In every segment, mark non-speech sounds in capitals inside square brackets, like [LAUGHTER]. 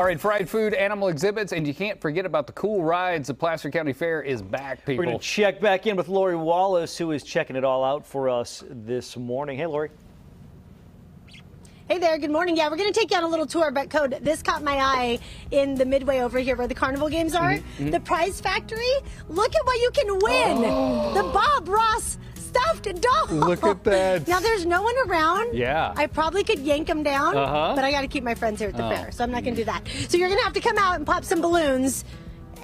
All right, fried food, animal exhibits, and you can't forget about the cool rides. The Placer County Fair is back, people. We're going to check back in with Lori Wallace, who is checking it all out for us this morning. Hey, Lori. Hey there, good morning. Yeah, we're going to take you on a little tour, but Code, this caught my eye in the midway over here where the carnival games are. Mm-hmm. The prize factory, look at what you can win. Oh. [GASPS] The Bob Ross stuffed doll. Look at that. Now there's no one around. Yeah. I probably could yank him down, uh-huh. but I got to keep my friends here at the oh. fair, so I'm not going to do that. So you're going to have to come out and pop some balloons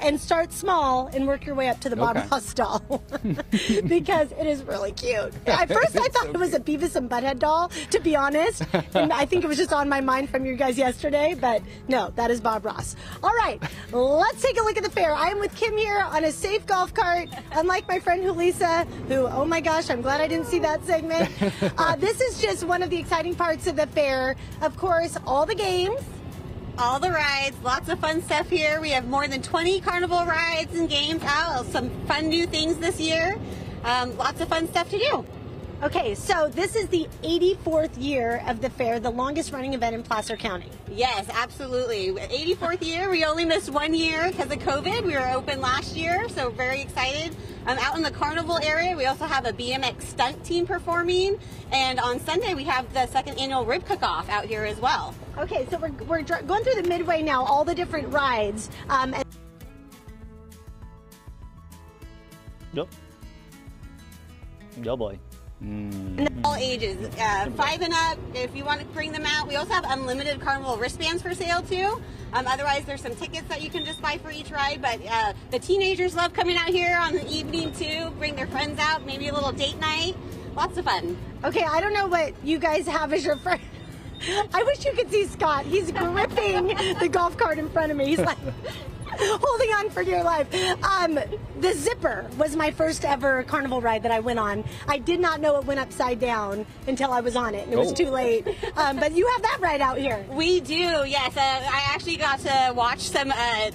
and start small and work your way up to the Bob okay. Ross doll [LAUGHS] because it is really cute. At [LAUGHS] first, I thought so it was a Beavis and Butthead doll, to be honest. And I think it was just on my mind from you guys yesterday, but no, that is Bob Ross. All right, let's take a look at the fair. I am with Kim here on a safe golf cart, unlike my friend Julissa, who, oh my gosh, I'm glad I didn't see that segment. [LAUGHS] Uh, this is just one of the exciting parts of the fair. Of course, all the games all the rides, lots of fun stuff here. We have more than 20 carnival rides and games out, some fun new things this year. Um, lots of fun stuff to do. Okay, so this is the 84th year of the fair, the longest running event in Placer County. Yes, absolutely. 84th year. We only missed one year because of COVID. We were open last year, so very excited. Um, out in the carnival area, we also have a BMX stunt team performing, and on Sunday we have the second annual rib cook-off out here as well. Okay, so we're, we're going through the midway now, all the different rides. Um, yep. Oh boy. Mm. All ages, uh, five and up. If you want to bring them out, we also have unlimited carnival wristbands for sale too. Um, otherwise, there's some tickets that you can just buy for each ride. But uh, the teenagers love coming out here on the evening too. Bring their friends out, maybe a little date night. Lots of fun. Okay, I don't know what you guys have as your friend. [LAUGHS] I wish you could see Scott. He's gripping the golf cart in front of me. He's like, [LAUGHS] holding on for dear life. Um, the zipper was my first ever carnival ride that I went on. I did not know it went upside down until I was on it, and it was oh. too late. Um, but you have that ride out here. We do, yes. Uh, I actually got to watch some uh,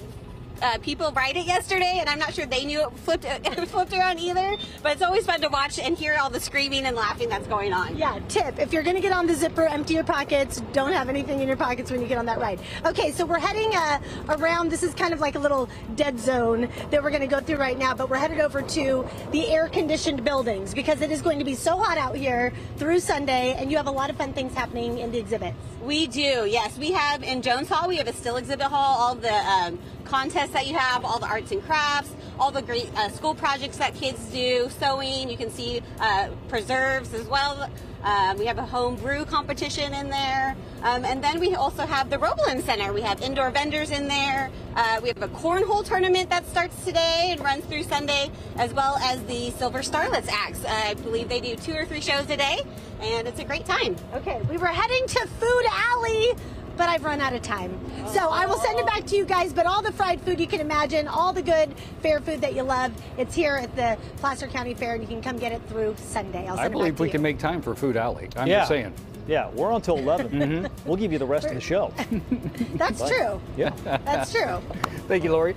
uh, people ride it yesterday, and I'm not sure they knew it flipped [LAUGHS] it flipped around either. But it's always fun to watch and hear all the screaming and laughing that's going on. Yeah. Tip: If you're going to get on the zipper, empty your pockets. Don't have anything in your pockets when you get on that ride. Okay, so we're heading uh, around. This is kind of like a little dead zone that we're going to go through right now. But we're headed over to the air-conditioned buildings because it is going to be so hot out here through Sunday, and you have a lot of fun things happening in the exhibits. We do. Yes, we have in Jones Hall. We have a still exhibit hall. All the um, contests that you have, all the arts and crafts, all the great uh, school projects that kids do, sewing. You can see uh, preserves as well. Um, we have a home brew competition in there. Um, and then we also have the Roebbelen Center. We have indoor vendors in there. Uh, we have a cornhole tournament that starts today and runs through Sunday, as well as the Silver Starlets acts. Uh, I believe they do two or three shows a day, and it's a great time. Okay, we were heading to Food Alley but I've run out of time. So I will send it back to you guys, but all the fried food you can imagine, all the good fair food that you love, it's here at the Placer County Fair, and you can come get it through Sunday. i believe we you. can make time for Food Alley. I'm yeah. just saying. Yeah, we're until 11. [LAUGHS] mm-hmm. We'll give you the rest of the show. [LAUGHS] That's but, true. Yeah. That's true. [LAUGHS] Thank you, Lori.